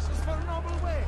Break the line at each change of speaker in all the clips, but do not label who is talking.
This is for noble
way.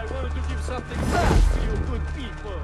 I wanted to give something back to you good people.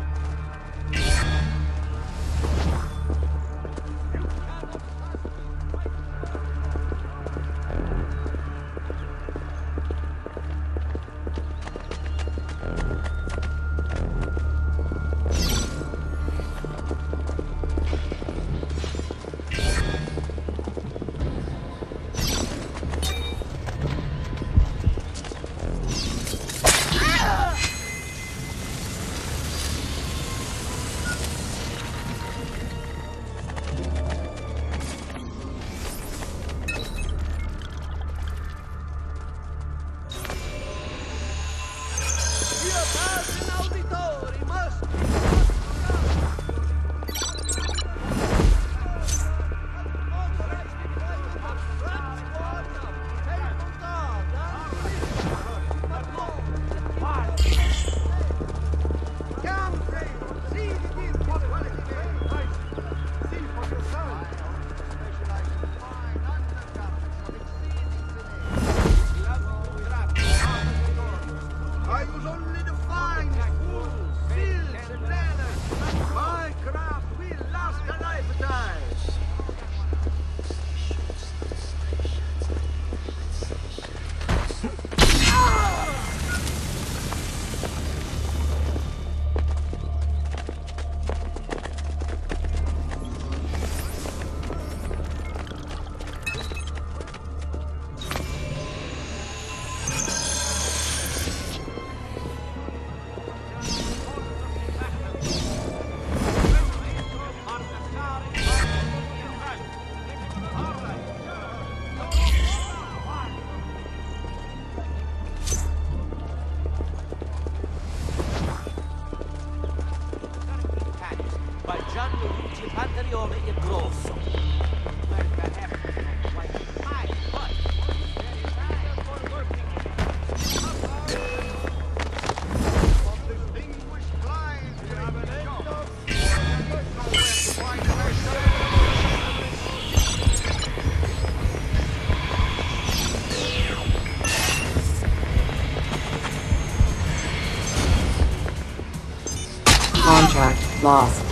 contract lost.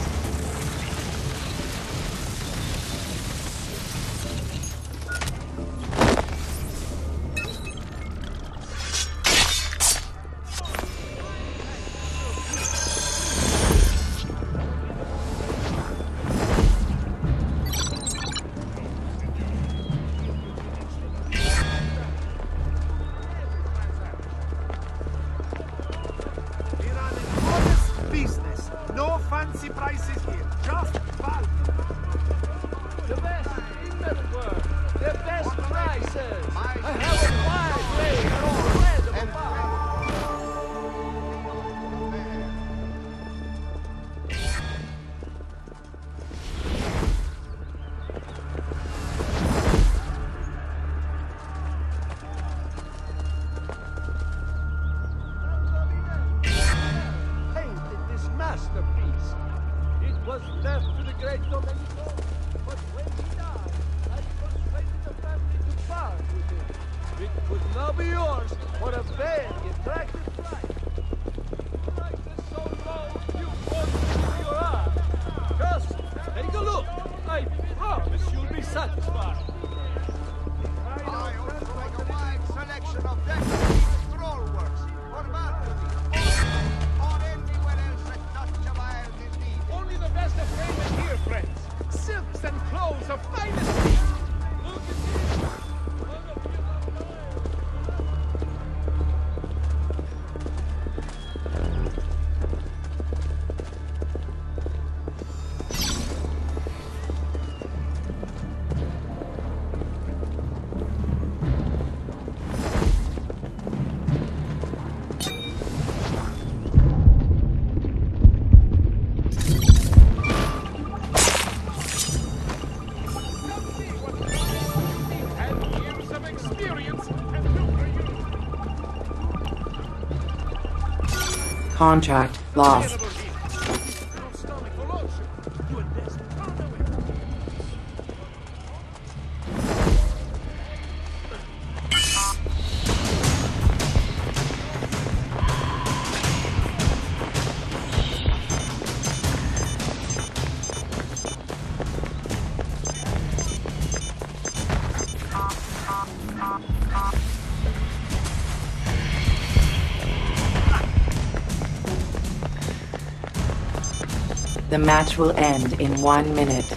pricey prices.
They'll be yours for a. Like this so low, you won't your eyes. Just take a look. I promise you'll be satisfied.
I make a wide selection of
decks.
Contract lost. The match will end in one minute.